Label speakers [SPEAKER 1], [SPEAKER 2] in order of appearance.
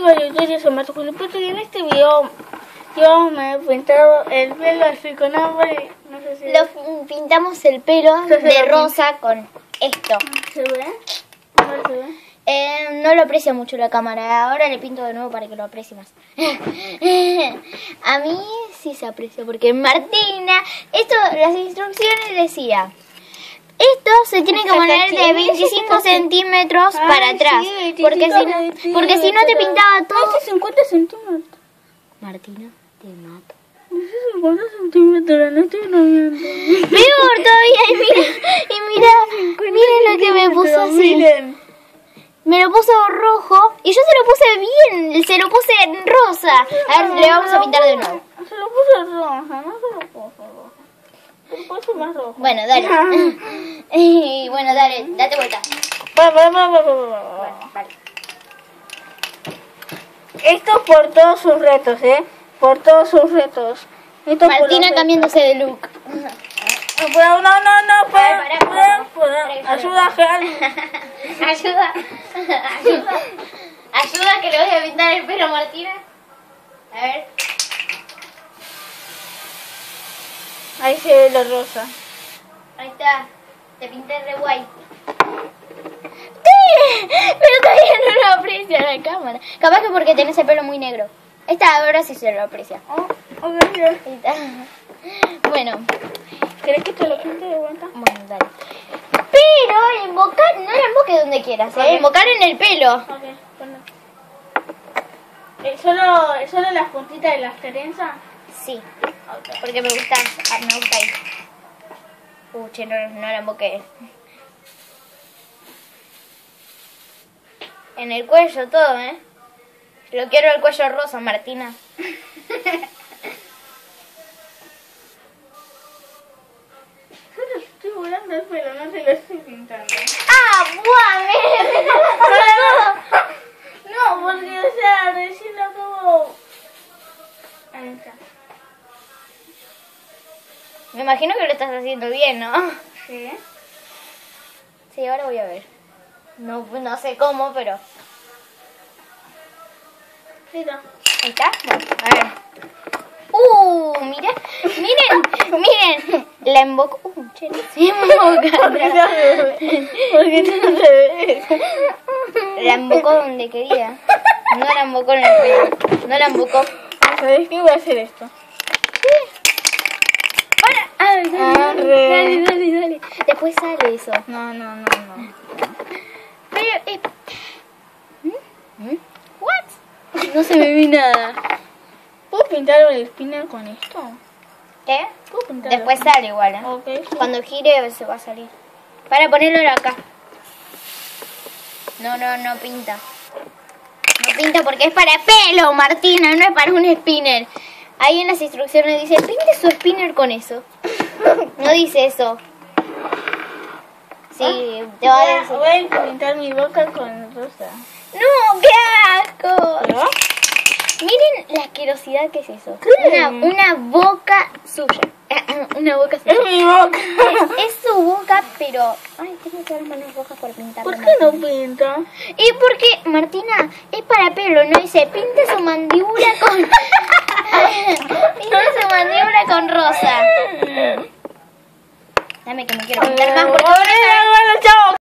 [SPEAKER 1] chicos, yo soy Somato Julipito y en este video yo me he pintado el pelo así con agua y no sé si
[SPEAKER 2] Lo pintamos el pelo de rosa con esto.
[SPEAKER 1] se ve. Ver, se ve.
[SPEAKER 2] Eh, no lo aprecia mucho la cámara. Ahora le pinto de nuevo para que lo aprecie más. A mí sí se aprecia porque Martina, esto, las instrucciones decía. Esto se tiene que poner de 25 centímetros para atrás. porque, si, no-
[SPEAKER 1] 25
[SPEAKER 2] porque si no te pintaba todo.
[SPEAKER 1] Este 50 centímetros.
[SPEAKER 2] Martina, te mato.
[SPEAKER 1] 50 centímetros, no estoy noviando.
[SPEAKER 2] Peor todavía. Y mira, y mira, miren lo que me puso así.
[SPEAKER 1] Miren.
[SPEAKER 2] Me lo puso rojo y yo se lo puse bien, se lo puse en rosa. A ver, le vamos a pintar de nuevo.
[SPEAKER 1] Se lo puse roja, no se lo puse roja. Se lo puse más rojo.
[SPEAKER 2] Bueno, dale. Y bueno, dale, date vuelta.
[SPEAKER 1] Va.
[SPEAKER 2] Vale.
[SPEAKER 1] Esto por todos sus retos, ¿eh? Por todos sus retos. Esto
[SPEAKER 2] Martina cambiándose de look.
[SPEAKER 1] No, no, no, no,
[SPEAKER 2] A
[SPEAKER 1] puede,
[SPEAKER 2] ver, pará,
[SPEAKER 1] puede,
[SPEAKER 2] pará.
[SPEAKER 1] puede.
[SPEAKER 2] Pará,
[SPEAKER 1] Ayuda.
[SPEAKER 2] Ayuda. Ayuda. Ayuda que le voy a pintar el pelo a Martina. A ver.
[SPEAKER 1] Ahí se ve lo rosa.
[SPEAKER 2] Ahí está. Te pinté re guay. Sí, pero todavía no lo aprecia la cámara. Capaz que porque tenés el pelo muy negro. Esta ahora sí se lo aprecia.
[SPEAKER 1] Oh.
[SPEAKER 2] Ahí está. Bueno,
[SPEAKER 1] ¿Querés que te lo pinte de vuelta?
[SPEAKER 2] bueno, dale. Pero invocar, no la invoques donde quieras, ¿eh? En el pelo.
[SPEAKER 1] Ok, bueno. Eh, solo, solo las puntitas de las trenzas.
[SPEAKER 2] Sí, porque me gusta, ah, me gusta ahí. Uh, no, no la invoqué. En el cuello todo, ¿eh? Lo quiero el cuello rosa, Martina. Me imagino que lo estás haciendo bien, ¿no?
[SPEAKER 1] ¿Sí?
[SPEAKER 2] Sí, ahora voy a ver. No, no sé cómo, pero... Ahí está. Bueno, a ver. Uh, mira, miren, miren, la embocó. Uh, che, no se emboca.
[SPEAKER 1] Porque no se ve. Porque no se ve.
[SPEAKER 2] La embocó donde quería. No la embocó en el pelo. No la embocó.
[SPEAKER 1] ¿Sabes qué? Voy a hacer esto. Ah,
[SPEAKER 2] dale, dale, dale, dale. Después sale eso.
[SPEAKER 1] No, no, no, no.
[SPEAKER 2] Pero, eh. ¿Mm? ¿Mm? What? No se me ve nada.
[SPEAKER 1] ¿Puedo pintar el spinner con esto?
[SPEAKER 2] ¿Qué?
[SPEAKER 1] ¿Puedo pintarlo?
[SPEAKER 2] Después sale igual, ¿eh?
[SPEAKER 1] Ok, sí.
[SPEAKER 2] Cuando gire se va a salir. Para ponerlo acá. No, no, no pinta. No pinta porque es para pelo, Martina, no es para un spinner. Ahí en las instrucciones dice, pinte su spinner con eso. No dice eso. Sí, te va a
[SPEAKER 1] Voy a,
[SPEAKER 2] decir.
[SPEAKER 1] voy a pintar mi boca con rosa.
[SPEAKER 2] ¡No, qué asco!
[SPEAKER 1] ¿No?
[SPEAKER 2] Miren la asquerosidad que es eso. Una, una boca suya. Una boca suya.
[SPEAKER 1] Es mi boca.
[SPEAKER 2] Es su boca, pero... Ay, tengo que dar manos rojas por pintar.
[SPEAKER 1] ¿Por qué no pinta?
[SPEAKER 2] Y porque, Martina, es para pelo, no dice, pinte su mandíbula con... pinte su mandíbula con rosa. Dame que me quiero pintar más porque...